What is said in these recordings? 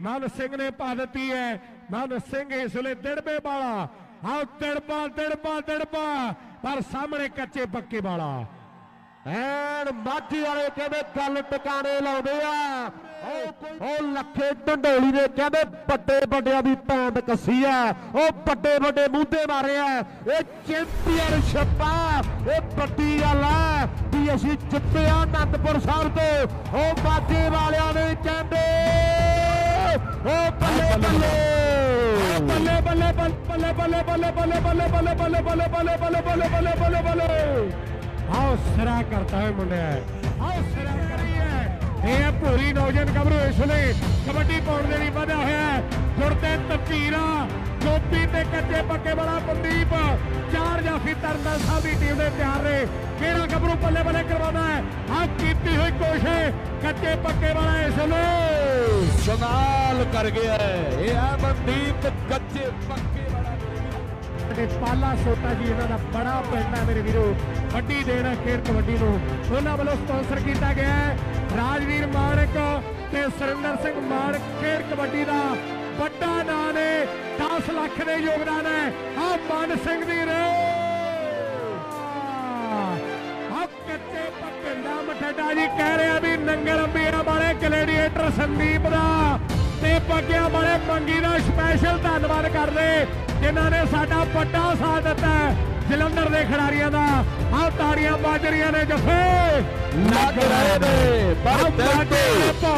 ਮਨ ਸਿੰਘ ਨੇ ਪਾ ਦਿੱਤੀ ਹੈ। ਮਨ ਸਿੰਘ ਇਸ ਵੇਲੇ ਦਿੜਬੇ ਵਾਲਾ। ਆਹ ਦਿੜਬਾ ਦਿੜਬਾ ਦਿੜਬਾ ਪਰ ਸਾਹਮਣੇ ਕੱਚੇ ਪੱਕੇ ਵਾਲਾ। ਐਨ ਮਾਝੀ ਵਾਲੇ ਕਹਿੰਦੇ ਗੱਲ ਟਿਕਾਣੇ ਲਾਉਂਦੇ ਆ। ਉਹ ਲੱਖੇ ਢੰਡੋਲੀ ਨੇ ਕਹਿੰਦੇ ਵੱਡੇ ਵੱਡਿਆਂ ਦੀ ਪੈਂਦ ਕੱਸੀ ਆ। ਉਹ ਵੱਡੇ ਵੱਡੇ ਮੂੰਦੇ ਮਾਰੇ ਆ। ਇਹ ਚੈਂਪੀਅਨਸ਼ਿਪ ਆ ਇਹ ਵੱਡੀ ਗੱਲ ਆ ਵੀ ਅਸੀਂ ਜਿੱਤੇ ਆ ਅਨੰਦਪੁਰ ਸਾਹਿਬ ਤੋਂ। ਉਹ ਮਾਝੇ ਵਾਲਿਆਂ ਨੇ ਕਹਿੰਦੇ ਬੱਲੇ ਬੱਲੇ ਬੱਲੇ ਬੱਲੇ ਬੱਲੇ ਬੱਲੇ ਬੱਲੇ ਬੱਲੇ ਬੱਲੇ ਬੱਲੇ ਬੱਲੇ ਬੱਲੇ ਬੱਲੇ ਬੱਲੇ ਬੱਲੇ ਆਓ ਸਿਰਾ ਕਰਤਾ ਹੈ ਮੁੰਡਿਆ ਆਓ ਸਿਰਾ ਕਰੀ ਹੈ ਇਹ ਹੈ ਭੂਰੀ ਨੌਜਵਾਨ ਗੱਭਰੂ ਇਸ ਲਈ ਕਬੱਡੀ ਪਾਉਣ ਦੇ ਲਈ ਵਧਿਆ ਹੋਇਆ ਹੈ ਜੁੜਦੇ ਤਪੀਰਾ ਜੋਤੀ ਤੇ ਕੱਚੇ ਪੱਕੇ ਵਾਲਾ ਮਨਦੀਪ ਚਾਰ ਜਾਫੀ ਤਰਨਤਾਰਨ ਸਾਹਿਬ ਦੀ ਟੀਮ ਦੇ ਤਿਆਰ ਨੇ ਕਿਹੜਾ ਗੱਭਰੂ ਬੱਲੇ ਬੱਲੇ ਕਰਵਾਉਣਾ ਹੈ ਆਹ ਕੀਤੀ ਹੋਈ ਕੋਸ਼ਿਸ਼ ਕੱਚੇ ਪੱਕੇ ਵਾਲਾ ਇਸ ਲਈ ਕਮਾਲ ਕਰ ਗਿਆ ਹੈ। ਇਹ ਹੈ ਮਨਦੀਪ ਕੱਚੇ ਪੱਕੇ ਵਾਲਾ ਤੇ ਪਾਲਾ ਸੋਟਾ ਜੀ, ਇਹਨਾਂ ਦਾ ਬੜਾ ਪਿੰਡ ਹੈ ਮੇਰੇ ਵੀਰੋ। ਵੱਡੀ ਦੇਣ ਹੈ ਖੇਡ ਕਬੱਡੀ ਨੂੰ। ਉਹਨਾਂ ਵੱਲੋਂ ਸਪਾਂਸਰ ਕੀਤਾ ਗਿਆ ਹੈ ਰਾਜਵੀਰ ਮਾਨਕ ਤੇ ਸੁਰਿੰਦਰ ਸਿੰਘ ਮਾਨਕ ਖੇਡ ਕਬੱਡੀ ਦਾ ਵੱਡਾ ਨਾਂ ਨੇ 10 ਲੱਖ ਦੇ ਯੋਗਦਾਨ ਹੈ। ਆ ਮਨ ਸਿੰਘ ਦੀ ਰੇ ਆ ਕੱਚੇ ਪੱਕੇ ਦਾ ਜੀ। ਕਹਿ ਰਿਹਾ ਵੀ ਨੰਗਲ ਅੰਬੀਆਂ ਵਾਲੇ ਗਲੇਡੀਏਟਰ ਸੰਦੀਪ ਦਾ ਤੇ ਪੱਗਿਆਂ ਵਾਲੇ ਮੰਗੀ ਦਾ ਸਪੈਸ਼ਲ ਧੰਨਵਾਦ ਕਰਦੇ ਜਿਨ੍ਹਾਂ ਨੇ ਸਾਡਾ ਵੱਡਾ ਸਾਥ ਦਿੱਤਾ। ਜਲੰਧਰ ਦੇ ਖਿਡਾਰੀਆਂ ਦਾ। ਆਹ ਤਾੜੀਆਂ ਵੱਜ ਰਹੀਆਂ ਨੇ ਜੱਫੇ। ਲੱਗ ਰਹੇ ਨੇ ਪਰ ਦਿਲ ਤੋਂ।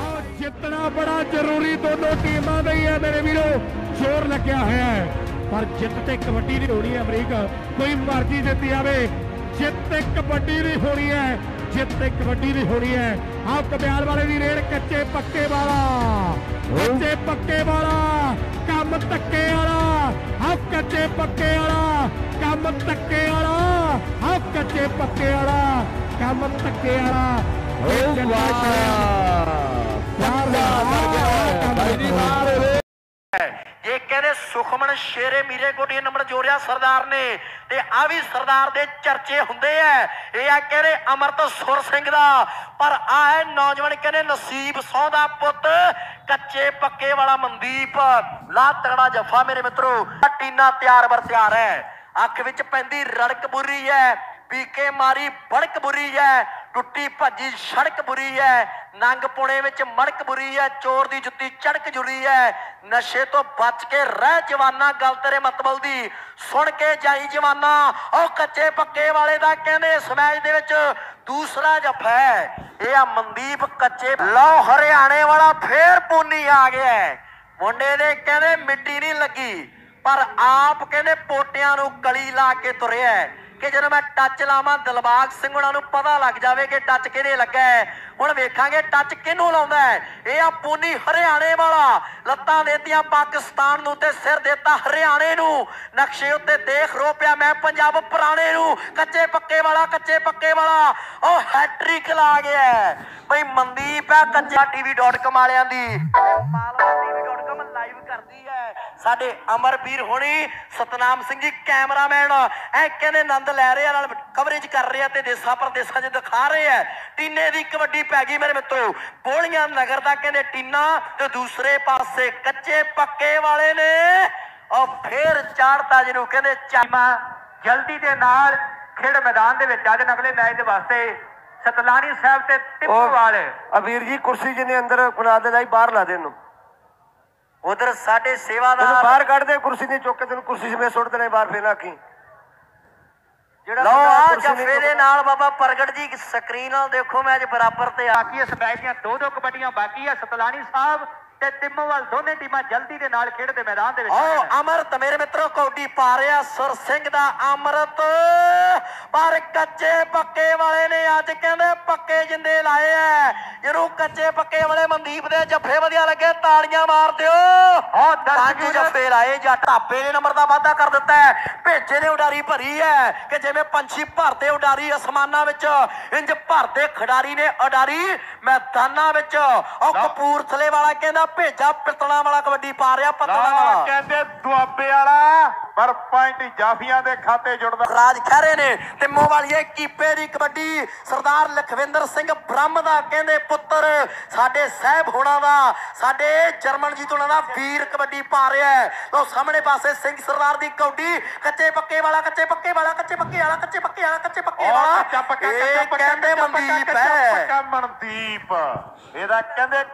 ਆਹ ਜਿੱਤਣਾ ਬੜਾ ਜ਼ਰੂਰੀ ਦੋਨੋਂ ਟੀਮਾਂ ਦਾ ਹੀ ਹੈ ਮੇਰੇ ਵੀਰੋ। ਜ਼ੋਰ ਲੱਗਿਆ ਹੋਇਆ ਹੈ। ਪਰ ਜਿੱਤ ਤੇ ਕਬੱਡੀ ਨਹੀਂ ਹੋਣੀ ਹੈ ਅਮਰੀਕ। ਕੋਈ ਮਰਜ਼ੀ ਜਿੱਤੀ ਆਵੇ ਜਿੱਤ ਤੇ ਕਬੱਡੀ ਨਹੀਂ ਹੋਣੀ ਹੈ। ਜਿੱਤ ਤੇ ਕਬੱਡੀ ਨਹੀਂ ਹੋਣੀ ਹੈ। ਆਹ ਕਬਿਆਲ ਵਾਲੇ ਦੀ ਰੇਡ ਕੱਚੇ ਪੱਕੇ ਵਾਲਾ। ਕੱਚੇ ਪੱਕੇ ਵਾਲਾ। ਧੱਕੇ ਵਾਲਾ ਆਹ ਕੱਚੇ ਪੱਕੇ ਵਾਲਾ ਕੰਮ ਧੱਕੇ ਵਾਲਾ ਆਹ ਕੱਚੇ ਪੱਕੇ ਵਾਲਾ ਕੰਮ ਧੱਕੇ ਵਾਲਾ। ਓ ਵਾਹ। ਕਮਾਲ ਕਰ ਗਿਆ ਹੈ। ਭਾਈ ਦੀ ਮਾਰ ਰੇ ਇਹ ਕਹਿੰਦੇ ਸੁਖਮਨ, ਸ਼ੇਰੇ, ਮੀਰੇ ਕੋਟੀਆ ਨੰਬਰ ਜੋੜਿਆ ਸਰਦਾਰ ਨੇ, ਤੇ ਆ ਵੀ ਸਰਦਾਰ ਦੇ ਚਰਚੇ ਹੁੰਦੇ ਐ ਇਹ ਆ ਕਹਿੰਦੇ ਅਮਰਤ ਸੁਰ ਸਿੰਘ ਦਾ, ਪਰ ਆ ਹੈ ਨੌਜਵਾਨ ਕਹਿੰਦੇ ਨਸੀਬ ਸੌ ਦਾ ਪੁੱਤ, ਕੱਚੇ ਪੱਕੇ ਵਾਲਾ ਮਨਦੀਪ। ਲਾ ਤਗੜਾ ਜੱਫਾ ਮੇਰੇ ਮਿੱਤਰੋ ਆਹ ਟੀਨਾ ਤਿਆਰ ਬਰ ਤਿਆਰ ਹੈ। ਅੱਖ ਵਿੱਚ ਪੈਂਦੀ ਰੜਕ ਬੁਰੀ ਹੈ, ਪੀਕੇ ਮਾਰੀ ਬੜਕ ਬੁਰੀ ਹੈ। ਟੁੱਟੀ ਭੱਜੀ, ਸੜਕ ਬੁਰੀ ਹੈ ਨੰਗ ਪੁਣੇ ਵਿੱਚ ਮੜਕ ਬੁਰੀ ਐ। ਚੋਰ ਦੀ ਜੁੱਤੀ ਚੜਕ ਜੁਰੀ ਐ। ਨਸ਼ੇ ਤੋਂ ਬਚ ਕੇ ਰਹਿ ਜਵਾਨਾ, ਗੱਲ ਤੇਰੇ ਮਤਬਲ ਦੀ। ਸੁਣ ਕੇ ਜਾਈ ਜਵਾਨਾ, ਉਹ ਕੱਚੇ ਪੱਕੇ ਵਾਲੇ ਦਾ ਕਹਿੰਦੇ ਇਸ ਦੇ ਵਿੱਚ ਦੂਸਰਾ ਜੱਫਾ ਹੈ ਇਹ ਆ ਮਨਦੀਪ ਕੱਚੇ ਲਓ ਹਰਿਆਣੇ ਵਾਲਾ ਫੇਰ ਪੂਨੀ ਆ ਗਿਆ ਮੁੰਡੇ ਦੇ ਕਹਿੰਦੇ ਮਿੱਟੀ ਨਹੀਂ ਲੱਗੀ, ਪਰ ਆਪ ਕਹਿੰਦੇ ਪੋਟਿਆਂ ਨੂੰ ਕਲੀ ਲਾ ਕੇ ਤੁਰਿਆ ਕਿ ਜਦੋਂ ਮੈਂ ਟੱਚ ਲਾਵਾਂ, ਦਿਲਬਾਗ ਸਿੰਘ ਉਹਨਾਂ ਨੂੰ ਪਤਾ ਲੱਗ ਜਾਵੇ ਕਿ ਟੱਚ ਕਿਹਦੇ ਲੱਗਾ ਹੈ। ਹੁਣ ਵੇਖਾਂਗੇ ਟੱਚ ਕਿਹਨੂੰ ਲਾਉਂਦਾ ਹੈ। ਇਹ ਆ ਪੂਨੀ ਹਰਿਆਣੇ ਵਾਲਾ। ਲੱਤਾਂ ਦੇਤੀਆਂ ਪਾਕਿਸਤਾਨ ਨੂੰ ਤੇ ਸਿਰ ਦਿੱਤਾ ਹਰਿਆਣੇ ਨੂੰ। ਨਕਸ਼ੇ ਉੱਤੇ ਦੇਖ ਰੋ ਪਿਆ ਮੈਂ ਪੰਜਾਬ ਪੁਰਾਣੇ ਨੂੰ। ਕੱਚੇ ਪੱਕੇ ਵਾਲਾ, ਕੱਚੇ ਪੱਕੇ ਵਾਲਾ। ਉਹ ਹੈਟ੍ਰਿਕ ਲਾ ਗਿਆ ਬਈ ਮਨਦੀਪ ਹੈ, ਕੱਚਾ tv.com ਵਾਲਿਆਂ ਦੀ। ਮਾਲਵਾ tv.com ਲਾਈਵ ਕਰਦੀ ਹੈ। ਸਾਡੇ ਅਮਰਵੀਰ ਹੋਣੀ ਸਤਨਾਮ ਸਿੰਘ ਜੀ ਕੈਮਰਾਮੈਨ। ਐ ਕਹਿੰਦੇ ਆਨੰਦ ਲੈ ਰਹੇ ਆ ਨਾਲ ਕਵਰੇਜ ਕਰ ਰਹੇ ਆ ਤੇ ਦੇਸਾਂ ਪ੍ਰਦੇਸਾਂ 'ਚ ਦਿਖਾ ਰਹੇ ਆ। ਟੀਨੇ ਦੀ ਕਬੱਡੀ ਪੈ ਗਈ ਮੇਰੇ ਮਿੱਤਰੋ। ਬੋਲੀਆਂ ਨਗਰ ਦਾ ਕਹਿੰਦੇ ਟੀਨਾ ਤੇ ਦੂਸਰੇ ਪਾਸੇ ਕੱਚੇ ਪੱਕੇ ਵਾਲੇ ਨੇ। ਉਹ ਫੇਰ ਚਾੜਤਾ ਜਿਹਨੂੰ ਕਹਿੰਦੇ ਚਾਮਾ ਜਲਦੀ ਦੇ ਨਾਲ ਖੇਡ ਮੈਦਾਨ ਦੇ ਵਿੱਚ ਅੱਜ ਅਗਲੇ ਮੈਚ ਦੇ ਵਾਸਤੇ ਸਤਲਾਣੀ ਸਾਹਿਬ ਤੇ ਟਿੱਪੂਵਾਲ ਅਵੀਰ ਜੀ ਕੁਰਸੀ ਜਿਹਨੇ ਅੰਦਰ ਬਣਾ ਦੇ ਜਾਈ ਬਾਹਰ ਲਾ ਦੇ ਇਹਨੂੰ। ਉਧਰ ਸਾਡੇ ਸੇਵਾਦਾਰ ਬਾਹਰ ਕੱਢ ਦੇ ਕੁਰਸੀ ਨਹੀਂ ਚੁੱਕ ਕੇ ਤੈਨੂੰ ਕੁਰਸੀ ਸਮੇਤ ਸੁੱਟ ਦੇਣਾ ਬਾਹਰ ਫੇਰ ਕੀ? ਜਿਹੜਾ ਲਓ ਆ ਜੱਫੇ ਦੇ ਨਾਲ ਬਾਬਾ ਪ੍ਰਗਟ ਜੀ ਸਕਰੀਨ ਨਾਲ ਦੇਖੋ ਮੈਚ ਬਰਾਬਰ ਤੇ ਆ। ਬਾਕੀ ਇਸ ਮੈਚ ਦੀਆਂ ਦੋ ਦੋ ਕਬੱਡੀਆਂ ਬਾਕੀ ਆ ਸਤਲਾਣੀ ਸਾਹਿਬ ਤੇ ਤਿੰਮੋਵਾਲ ਦੋਨੇ ਟੀਮਾਂ ਜਲਦੀ ਦੇ ਨਾਲ ਖੇਡ ਦੇ ਮੈਦਾਨ ਦੇ ਵਿੱਚ ਓ ਅਮਰਤ ਮੇਰੇ ਮਿੱਤਰੋ ਕੌਡੀ ਪਾ ਰਿਹਾ ਸੁਰ ਸਿੰਘ ਦਾ ਅਮਰਤ। ਪਰ ਕੱਚੇ ਪੱਕੇ ਵਾਲੇ ਨੇ ਅੱਜ ਕਹਿੰਦੇ ਪੱਕੇ ਜਿੰਦੇ ਲਾਏ ਐ। ਜਿਹਨੂੰ ਕੱਚੇ ਪੱਕੇ ਵਾਲੇ ਮਨਦੀਪ ਦੇ ਜੱਫੇ ਵਧੀਆ ਲੱਗੇ ਤਾੜੀਆਂ ਮਾਰ ਦਿਓ। ਓ ਪੰਜ ਜੱਫੇ ਲਾਏ ਜੱਟ ਢਾਪੇ ਨੇ ਨੰਬਰ ਦਾ ਵਾਅਦਾ ਕਰ ਦਿੱਤਾ ਹੈ ਭੇਜੇ ਨੇ ਉਡਾਰੀ ਭਰੀ ਹੈ ਕਿ ਜਿਵੇਂ ਪੰਛੀ ਭਰਦੇ ਉਡਾਰੀ ਅਸਮਾਨਾਂ ਵਿੱਚ ਇੰਜ ਭਰਦੇ ਖਿਡਾਰੀ ਨੇ ਉਡਾਰੀ ਮੈਦਾਨਾਂ ਵਿੱਚ। ਉਹ ਕਪੂਰਥਲੇ ਵਾਲਾ ਕਹਿੰਦਾ ਭੇਜਾ ਪਿੱਤਲਾਂ ਵਾਲਾ ਕਬੱਡੀ ਪਾ ਰਿਹਾ ਪੱਤਲਾਂ ਵਾਲਾ। ਕਹਿੰਦੇ ਦੁਆਬੇ ਵਾਲਾ ਪਰ ਪੁਆਇੰਟ ਜਾਫੀਆਂ ਦੇ ਖਾਤੇ ਜੁੜਦਾ। ਰਾਜ ਖਹਿਰੇ ਨੇ ਟਿੰਮੋ ਵਾਲੀਏ ਕੀਪੇ ਦੀ ਕਬੱਡੀ। ਸਰਦਾਰ ਲਖਵਿੰਦਰ ਸਿੰਘ ਬ੍ਰਹਮ ਦਾ ਕਹਿੰਦੇ ਪੁੱਤਰ ਸਾਡੇ ਸਹਿਬ ਹੋਣਾ ਦਾ ਸਾਡੇ ਜਰਮਨ ਜੀਤੋਣਾ ਦਾ ਵੀਰ ਕਬੱਡੀ ਪਾ ਰਿਹਾ ਹੈ। ਲੋ ਸਾਹਮਣੇ ਪਾਸੇ ਸਿੰਘ ਸਰਦਾਰ ਦੀ ਕੌਡੀ ਕੱਚੇ ਪੱਕੇ ਵਾਲਾ ਕੱਚੇ ਪੱਕੇ ਵਾਲਾ ਕੱਚੇ ਪੱਕੇ ਵਾਲਾ ਕੱਚੇ ਪੱਕੇ ਵਾਲਾ ਕੱਚੇ ਪੱਕੇ ਵਾਲਾ। ਕੱਚਾ ਪੱਕਾ ਕੱਚਾ ਪੱਕਾ ਕਹਿੰਦੇ ਮਨਦੀਪ ਹੈ। ਪੱਕਾ ਮਨਦੀਪ। ਇਹਦਾ ਕਹਿੰਦੇ